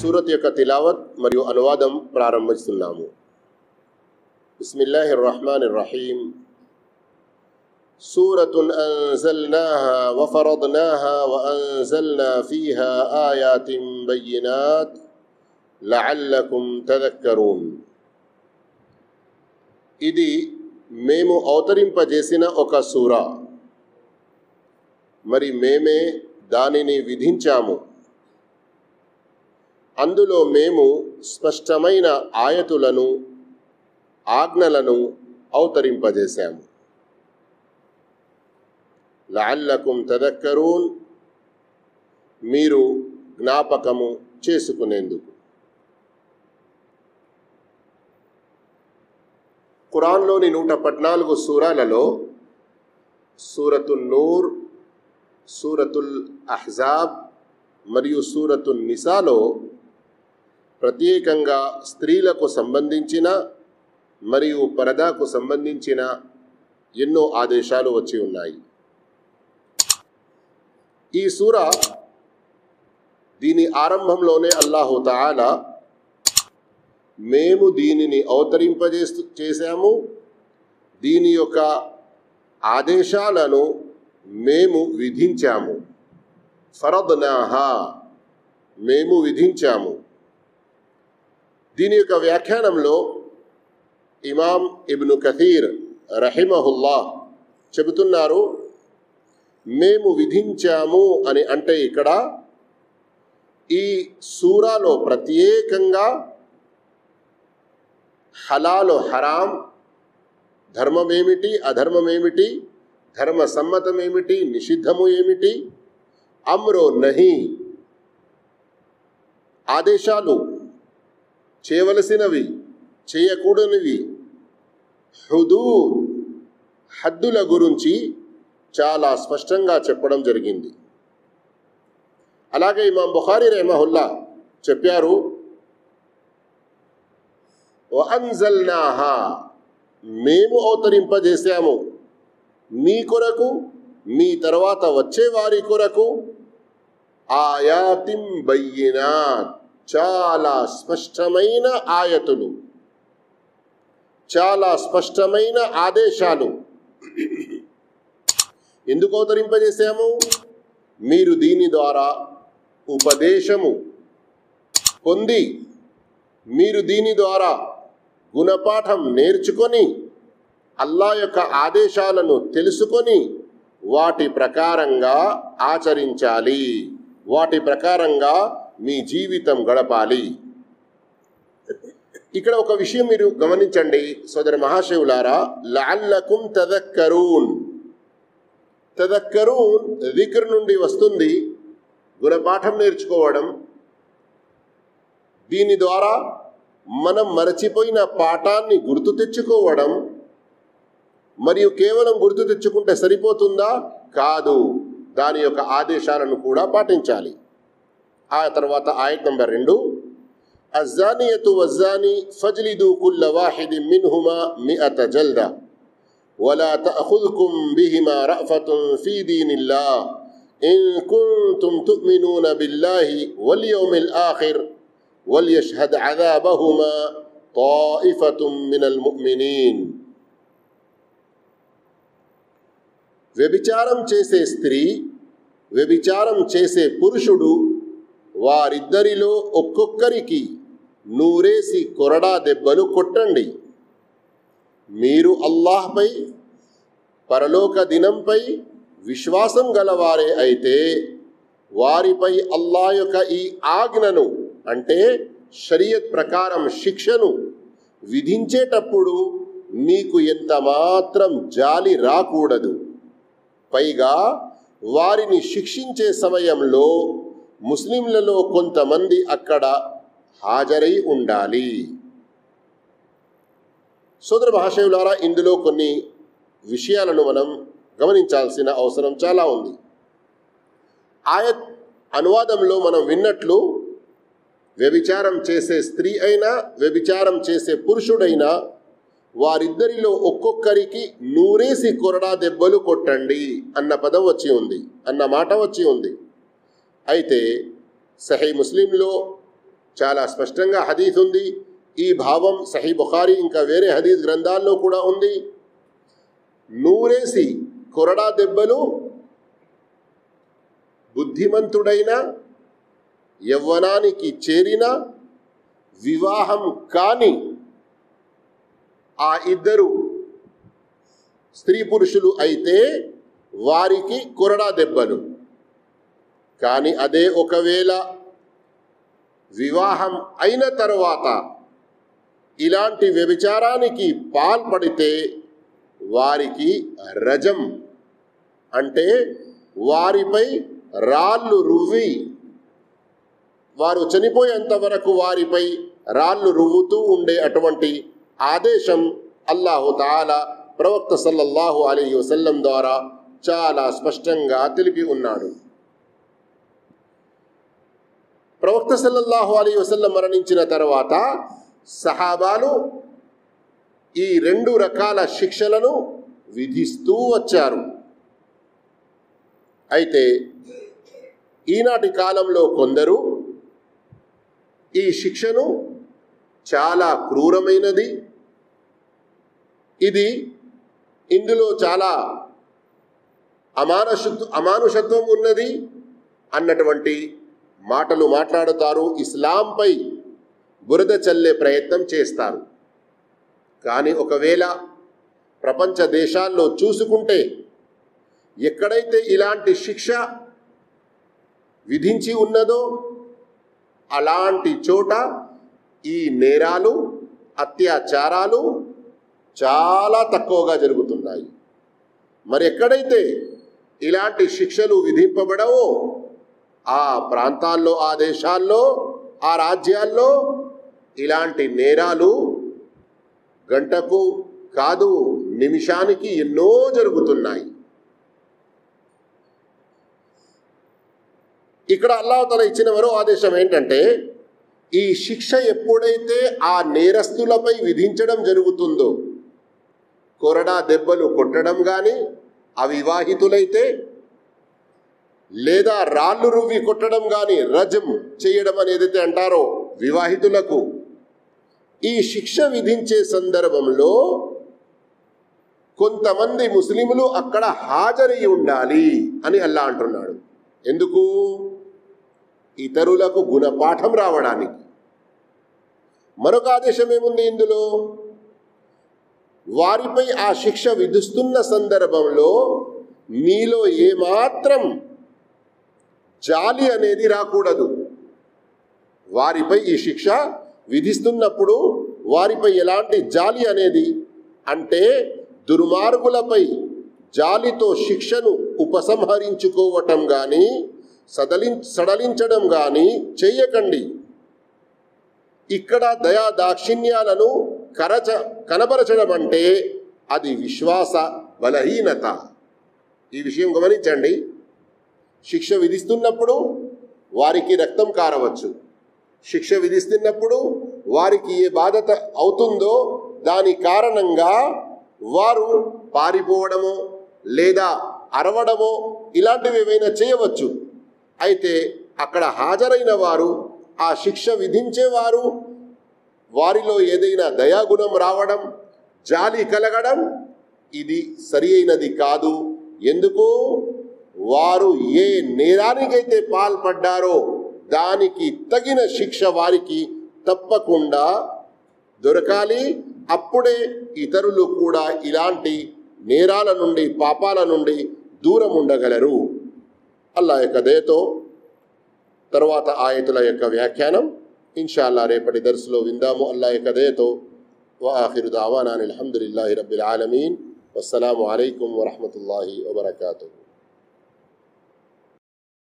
సూరత్ యొక్క తిలావత్ మరియు అనువాదం ప్రారంభిస్తున్నాము బిస్మిల్లాహిర్ రహమానిర్ రహీం سورة أنزلناها وفرضناها وأنزلنا فيها آيات بينات لعلكم تذكرون ఇది మేము అవతరింపజేసిన ఒక సూర మరి మేమే దానిని విధించాము అందులో మేము స్పష్టమైన ఆయతులను ఆజ్ఞలను అవతరింపజేశాము. లాల్లకుం తదక్కరూన్ మీరు జ్ఞాపకము చేసుకునేందుకు. ఖురాన్లోని నూట పద్నాలుగు సూరాలలో సూరతుల్ నూర్ సూరతుల్ అహ్జాబ్ మరియు సూరతుల్ నిసాలో ప్రత్యేకంగా స్త్రీలకు సంబంధించిన మరియు పరదాకు సంబంధించిన ఎన్నో ఆదేశాలు వచ్చి ఉన్నాయి. ఈ సూర దీని ఆరంభంలోనే అల్లాహు తాలా మేము దీనిని అవతరింపజేస్తూ చేశాము. దీని యొక్క ఆదేశాలను మేము విధించాము. ఫరద్నాహా మేము విధించాము. దీని యొక్క వ్యాఖ్యానంలో ఇమాం ఇబ్ను కథీర్ రహిమహుల్లా చెబుతున్నారు మేము విధించాము అని అంటే ఇక్కడ ఈ సూరాలో ప్రత్యేకంగా హలాలు హరాం ధర్మమేమిటి అధర్మమేమిటి ధర్మ సమ్మతమేమిటి నిషిద్ధము ఏమిటి అమ్రో నహి ఆదేశాలు చేయవలసినవి చేయకూడనివి. హుదూ హద్దుల గురించి చాలా స్పష్టంగా చెప్పడం జరిగింది. అలాగే ఇమాం బుఖారి రెహమహుల్లా చెప్పారు వహన్జల్నాహా మేము అవతరింపజేశాము. మీ కొరకు మీ తర్వాత వచ్చే వారి కొరకు ఆయాతిం బయ్యినాత్. చాలా స్పష్టమైన ఆయతులు. చాలా స్పష్టమైన ఆదేశాలు. ఎందుకు అవతరింపజేసాము మీరు దీని ద్వారా ఉపదేశము పొంది మీరు దీని ద్వారా గుణపాఠం నేర్చుకొని అల్లా యొక్క ఆదేశాలను తెలుసుకొని వాటి ప్రకారంగా ఆచరించాలి. వాటి ప్రకారంగా మీ జీవితం గడపాలి. ఇక్కడ ఒక విషయం మీరు గమనించండి సోదర మహాశివులారా. లాల్లకుం తదక్కరూన్. తదక్కరూన్ దిక్ర్ నుండి వస్తుంది గుణపాఠం నేర్చుకోవడం. దీని ద్వారా మనం మరచిపోయిన పాఠాన్ని గుర్తు తెచ్చుకోవడం మరియు కేవలం గుర్తు తెచ్చుకుంటే సరిపోతుందా? కాదు. దాని యొక్క ఆదేశాలను కూడా పాటించాలి. ఆ తర్వాత ఆయట్ నంబర్ రెండు అజానియతు వజాని ఫజ్లిదు కుల్ల వాహిది మిన్హుమా మిఅత జల్దా ولا تأخذكم بهما رأفة في دين الله إن كنتم تؤمنون بالله واليوم الآخر وليشهد عذابهما طائفة من المؤمنين వ్యభిచారం చేసే స్త్రీ వ్యభిచారం చేసే పురుషుడు వారిద్దరిలో ఒక్కొక్కరికి నూరేసి కొరడా దెబ్బలు కొట్టండి. మీరు అల్లాహ్పై పరలోక దినంపై విశ్వాసం గలవారే అయితే వారిపై అల్లా యొక్క ఈ ఆజ్ఞను అంటే షరియత్ ప్రకారం శిక్షను విధించేటప్పుడు మీకు ఎంత మాత్రం జాలి రాకూడదు. పైగా వారిని శిక్షించే సమయంలో ముస్లింలలో కొంతమంది అక్కడ హాజరై ఉండాలి. సోదర మహాశయులారా ఇందులో కొన్ని విషయాలను మనం గమనించాల్సిన అవసరం చాలా ఉంది. ఆయత్ అనువాదంలో మనం విన్నట్లు వ్యభిచారం చేసే స్త్రీ అయినా వ్యభిచారం చేసే పురుషుడైనా వారిద్దరిలో ఒక్కొక్కరికి నూరేసి కొరడా దెబ్బలు కొట్టండి అన్న పదం వచ్చి ఉంది అన్న మాట వచ్చి ఉంది. అయితే సహీ ముస్లింలో చాలా స్పష్టంగా హదీస్ ఉంది. ఈ భావం సహీ బుఖారి ఇంకా వేరే హదీస్ గ్రంథాల్లో కూడా ఉంది. నూరేసి కొరడా దెబ్బలు బుద్ధిమంతుడైన యవ్వనానికి చేరిన వివాహం కాని ఆ ఇద్దరు స్త్రీ పురుషులు అయితే వారికి కొరడా దెబ్బలు. కానీ అదే ఒకవేళ వివాహం అయిన తర్వాత ఇలాంటి వ్యభిచారానికి పాల్పడితే వారికి రజం అంటే వారిపై రాళ్ళు రువ్వి వారు చనిపోయేంత వరకు వారిపై రాళ్ళు రువ్వుతూ ఉండే అటువంటి ఆదేశం అల్లాహు తాలా ప్రవక్త సల్లల్లాహు అలీ వసల్లం ద్వారా చాలా స్పష్టంగా తెలిపి ఉన్నాడు. ప్రవక్త సల్లల్లాహు అలీ వసల్లం మరణించిన తర్వాత సహాబాలు ఈ రెండు రకాల శిక్షలను విధిస్తూ వచ్చారు. అయితే ఈనాటి కాలంలో కొందరు ఈ శిక్షను చాలా క్రూరమైనది. ఇది ఇందులో చాలా అమానుషత్వం అమానుషత్వం ఉన్నది అన్నటువంటి మాటలు మాట్లాడుతారు ఇస్లాంపై బురద చల్లే ప్రయత్నం చేస్తారు. కానీ ఒకవేళ ప్రపంచ దేశాల్లో చూసుకుంటే ఎక్కడైతే ఇలాంటి శిక్ష విధించి ఉన్నదో అలాంటి చోట ఈ నేరాలు అత్యాచారాలు చాలా తక్కువగా జరుగుతున్నాయి. మరి ఎక్కడైతే ఇలాంటి శిక్షలు విధింపబడవో ఆ ప్రాంతాల్లో ఆ దేశాల్లో ఆ రాజ్యాల్లో ఇలాంటి నేరాలు గంటకు కాదు నిమిషానికి ఎన్నో జరుగుతున్నాయి. ఇక్కడ అల్లాహతల ఇచ్చిన మరో ఆదేశం ఏంటంటే ఈ శిక్ష ఎప్పుడైతే ఆ నేరస్తులపై విధించడం జరుగుతుందో కొరడా దెబ్బలు కొట్టడం కానీ అవివాహితులైతే లేదా రాళ్ళు రువ్వి కొట్టడం కానీ రజం చేయడం అనేదైతే అంటారో వివాహితులకు ఈ శిక్ష విధించే సందర్భంలో కొంతమంది ముస్లింలు అక్కడ హాజరై ఉండాలి అని అల్లా అంటున్నాడు. ఎందుకు? ఇతరులకు గుణపాఠం రావడానికి. మరొక ఆదేశం ఏముంది ఇందులో? వారిపై ఆ శిక్ష విధిస్తున్న సందర్భంలో మీలో ఏమాత్రం జాలి అనేది రాకూడదు. వారిపై ఈ శిక్ష విధిస్తున్నప్పుడు వారిపై ఎలాంటి జాలి అనేది అంటే దుర్మార్గులపై జాలితో శిక్షను ఉపసంహరించుకోవటం కానీ సదలి సడలించడం కానీ చేయకండి. ఇక్కడ దయా దాక్షిణ్యాలను కరచ కనబరచడం అంటే అది విశ్వాస బలహీనత. ఈ విషయం గమనించండి. శిక్ష విధిస్తున్నప్పుడు వారికి రక్తం కారవచ్చు. శిక్ష విధిస్తున్నప్పుడు వారికి ఏ బాధత అవుతుందో దాని కారణంగా వారు పారిపోవడమో లేదా అరవడమో ఇలాంటివి ఏవైనా చేయవచ్చు. అయితే అక్కడ హాజరైన వారు ఆ శిక్ష విధించేవారు వారిలో ఏదైనా దయాగుణం రావడం జాలి కలగడం ఇది సరి అయినది కాదు. ఎందుకు? వారు ఏ నేరానికైతే పాల్పడ్డారో దానికి తగిన శిక్ష వారికి తప్పకుండా దొరకాలి. అప్పుడే ఇతరులు కూడా ఇలాంటి నేరాల నుండి పాపాల నుండి దూరం ఉండగలరు. అల్లా యొక్క దయతో తర్వాత ఆయతుల యొక్క వ్యాఖ్యానం. ఇన్షాల్లా రేపటి దర్శలో విందాము. అల్లా యొక్క దయతో. వాఖిరు దావానా అలహదుల్లాహి రబ్బిల్ ఆలమీన్. అస్సలం అయికం వరహతుల్లాహి వబర్కూ